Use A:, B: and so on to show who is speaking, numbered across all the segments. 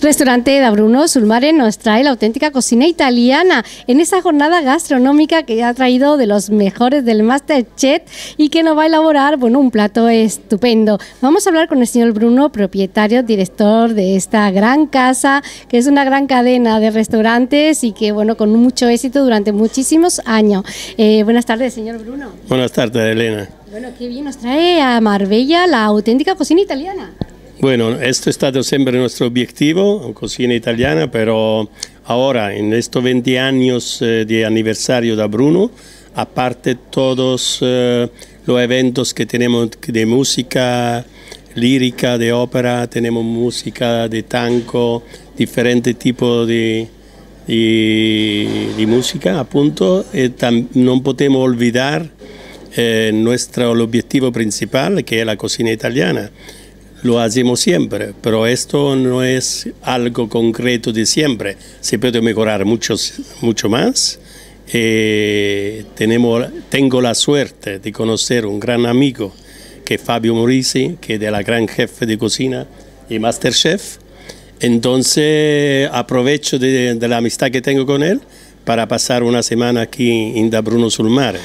A: Restaurante da Bruno Sulmare nos trae la auténtica cocina italiana en esa jornada gastronómica que ha traído de los mejores del Masterchef y que nos va a elaborar bueno, un plato estupendo. Vamos a hablar con el señor Bruno, propietario, director de esta gran casa, que es una gran cadena de restaurantes y que bueno, con mucho éxito durante muchísimos años. Eh, buenas tardes, señor Bruno.
B: Buenas tardes, Elena.
A: Bueno, qué bien nos trae a Marbella la auténtica cocina italiana.
B: Bueno, esto ha estado siempre nuestro objetivo, cocina italiana, pero ahora, en estos 20 años eh, de aniversario de Bruno, aparte todos eh, los eventos que tenemos de música lírica, de ópera, tenemos música de tango, diferentes tipos de, música, appunto, e no podemos olvidar eh, nuestro objetivo principal, que es la cocina italiana lo hacemos siempre, pero esto no es algo concreto de siempre, se puede mejorar mucho, mucho más. Eh, tenemos, tengo la suerte de conocer un gran amigo que es Fabio Morisi, que es de la gran jefe de cocina y Masterchef. Entonces aprovecho de, de, la amistad que tengo con él para pasar una semana aquí en Da Bruno sul Mare.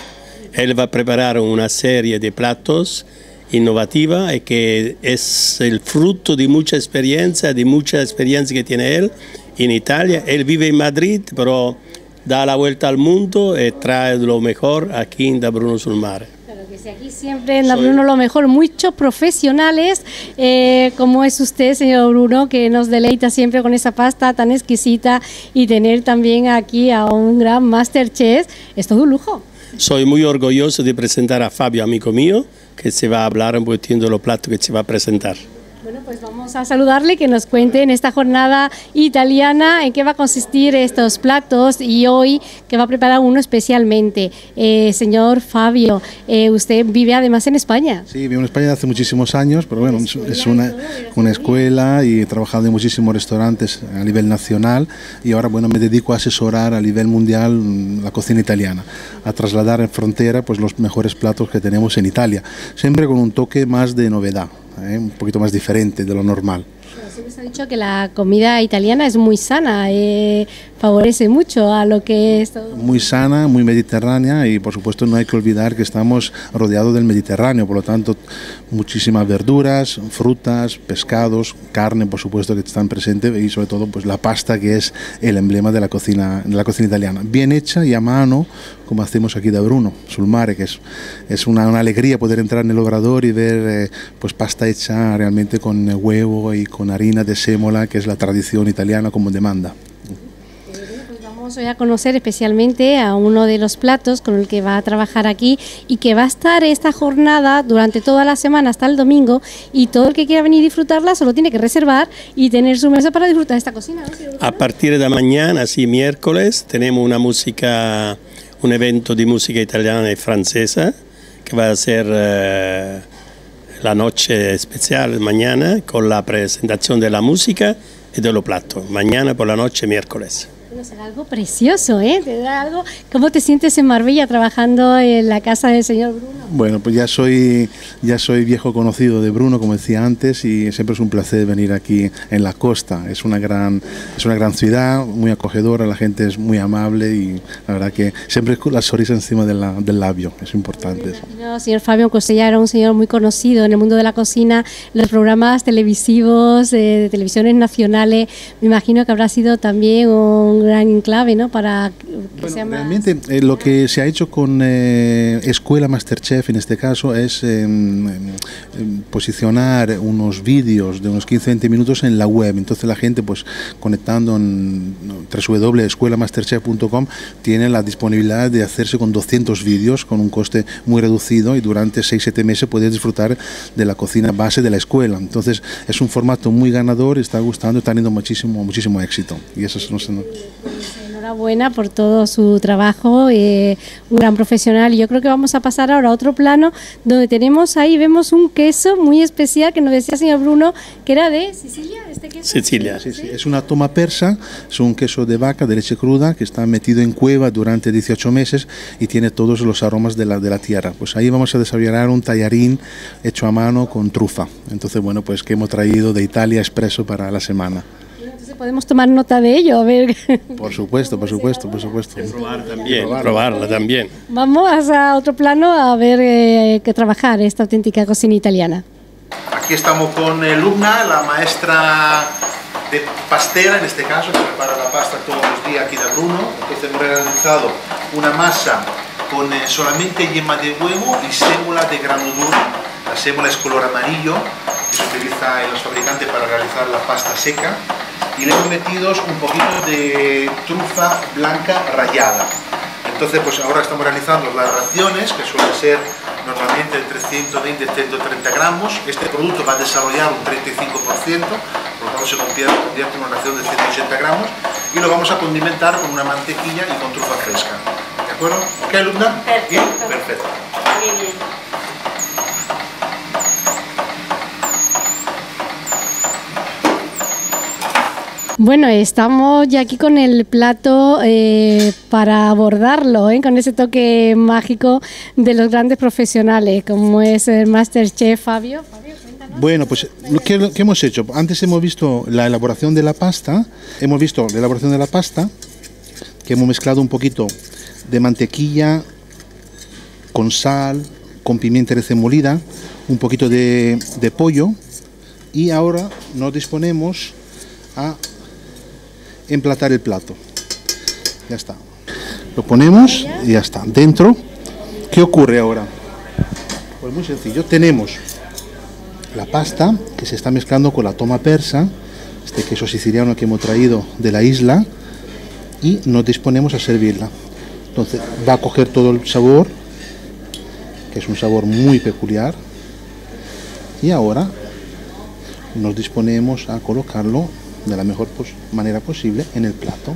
B: Él va a preparar una serie de platos innovativa y que es el fruto de mucha experiencia, de mucha experiencia que tiene él en Italia. Él vive en Madrid, pero da la vuelta al mundo y trae lo mejor aquí en Da Bruno sul Mare.
A: Aquí siempre en Da Bruno lo mejor, muchos profesionales, eh, como es usted, señor Bruno, que nos deleita siempre con esa pasta tan exquisita y tener también aquí a un gran masterchef, es todo un lujo.
B: Soy muy orgulloso de presentar a Fabio, amigo mío, que se va a hablar un poquito de los platos que se va a presentar.
A: Bueno, pues vamos a saludarle, que nos cuente en esta jornada italiana en qué va a consistir estos platos y hoy que va a preparar uno especialmente. Eh, señor Fabio, eh, usted vive además en España.
C: Sí, vivo en España hace muchísimos años, pero bueno, es una, una escuela y he trabajado en muchísimos restaurantes a nivel nacional y ahora bueno, me dedico a asesorar a nivel mundial mm, la cocina italiana, a trasladar en frontera pues los mejores platos que tenemos en Italia, siempre con un toque más de novedad. ¿Eh? un poquito más diferente de lo normal.
A: Siempre se ha dicho que la comida italiana es muy sana, eh, favorece mucho a lo que es.
C: Muy sana, muy mediterránea y por supuesto no hay que olvidar que estamos rodeados del Mediterráneo, por lo tanto muchísimas verduras, frutas, pescados, carne por supuesto que están presentes y sobre todo pues la pasta que es el emblema de la cocina, de la cocina italiana, bien hecha y a mano como hacemos aquí de Bruno, Sulmare, que es, es una, una alegría poder entrar en el obrador y ver eh, pues pasta hecha realmente con huevo y con harina de sémola, que es la tradición italiana como demanda
A: hoy a conocer especialmente a uno de los platos con el que va a trabajar aquí y que va a estar esta jornada durante toda la semana hasta el domingo y todo el que quiera venir a disfrutarla solo tiene que reservar y tener su mesa para disfrutar esta cocina.
B: A partir de mañana, sí, miércoles, tenemos una música, un evento de música italiana y francesa que va a ser eh, la noche especial mañana con la presentación de la música y de los platos. Mañana por la noche, miércoles
A: será algo precioso, ¿eh? Te da algo. ¿Cómo te sientes en Marbella trabajando en la casa del señor Bruno?
C: Bueno, pues ya soy, ya soy viejo conocido de Bruno, como decía antes, y siempre es un placer venir aquí en la costa. Es una gran, es una gran ciudad, muy acogedora, la gente es muy amable y la verdad que siempre con la sonrisa encima de la, del labio, es importante.
A: No, señor Fabio Costella era un señor muy conocido en el mundo de la cocina, los programas televisivos, de televisiones nacionales, me imagino que habrá sido también un gran enclave, ¿no? Para
C: que sea más... Realmente eh, lo que se ha hecho con eh, Escuela Masterchef en este caso es em, posicionar unos vídeos de unos 15-20 minutos en la web. Entonces la gente, pues conectando en www.escuelamasterchef.com, tiene la disponibilidad de hacerse con 200 vídeos con un coste muy reducido y durante 6-7 meses puedes disfrutar de la cocina base de la escuela. Entonces es un formato muy ganador, está gustando, está teniendo muchísimo, muchísimo éxito. Y eso es, no sé,
A: Enhorabuena por todo su trabajo, eh, un gran profesional. Y yo creo que vamos a pasar ahora a otro plano donde tenemos ahí, vemos un queso muy especial que nos decía el señor Bruno que era de Sicilia. Este queso?
B: Sicilia.
C: Sí, sí, es una toma persa, es un queso de vaca de leche cruda que está metido en cueva durante 18 meses y tiene todos los aromas de la, de la tierra. Pues ahí vamos a desarrollar un tallarín hecho a mano con trufa. Entonces, bueno, pues que hemos traído de Italia expreso para la semana
A: podemos tomar nota de ello, a ver.
C: Por supuesto, por supuesto, por supuesto.
B: Probar también, probarla también.
A: Vamos a otro plano a ver eh, que trabajar esta auténtica cocina italiana.
D: Aquí estamos con Lubna, la maestra de pastera, en este caso, que prepara la pasta todos los días aquí de Bruno. Entonces hemos realizado una masa con eh, solamente yema de huevo y sémola de grano duro. La sémola es color amarillo, que se utiliza en los fabricantes para realizar la pasta seca. Y le hemos metido un poquito de trufa blanca rallada. Entonces, pues ahora estamos realizando las raciones, que suelen ser normalmente entre 120 y 130 gramos. Este producto va a desarrollar un 35%, por lo tanto se convierte en una ración de 180 gramos y lo vamos a condimentar con una mantequilla y con trufa fresca. ¿De acuerdo? ¿Qué, alumna?
E: Perfecto.
D: ¿Bien? Perfecto.
E: Muy bien.
A: Bueno, estamos ya aquí con el plato eh, para abordarlo, ¿eh? con ese toque mágico de los grandes profesionales, como es el Masterchef Fabio. Fabio.
C: Bueno, pues que hemos hecho, antes hemos visto la elaboración de la pasta, hemos visto la elaboración de la pasta, que hemos mezclado un poquito de mantequilla con sal, con pimienta recién molida, un poquito de, de pollo y ahora nos disponemos a emplatar el plato. Ya está. Lo ponemos y ya está. Dentro, ¿qué ocurre ahora? Pues muy sencillo. Tenemos la pasta que se está mezclando con la toma persa, este queso siciliano que hemos traído de la isla, y nos disponemos a servirla. Entonces va a coger todo el sabor, que es un sabor muy peculiar, y ahora nos disponemos a colocarlo de la mejor manera posible en el plato.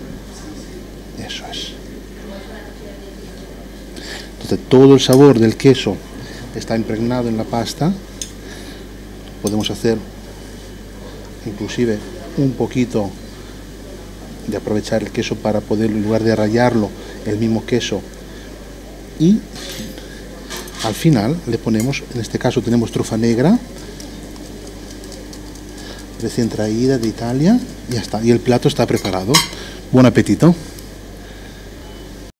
C: Eso es. Entonces todo el sabor del queso está impregnado en la pasta. Podemos hacer inclusive un poquito de aprovechar el queso para poder, en lugar de rallarlo, el mismo queso. Y al final le ponemos, en este caso tenemos trufa negra, recién traída de Italia, ya está. Y el plato está preparado. Buen apetito.